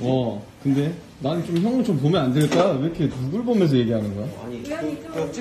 어, 근데 난좀 형은 좀 보면 안 될까? 왜 이렇게 누굴 보면서 얘기하는 거야? 아니 그, 그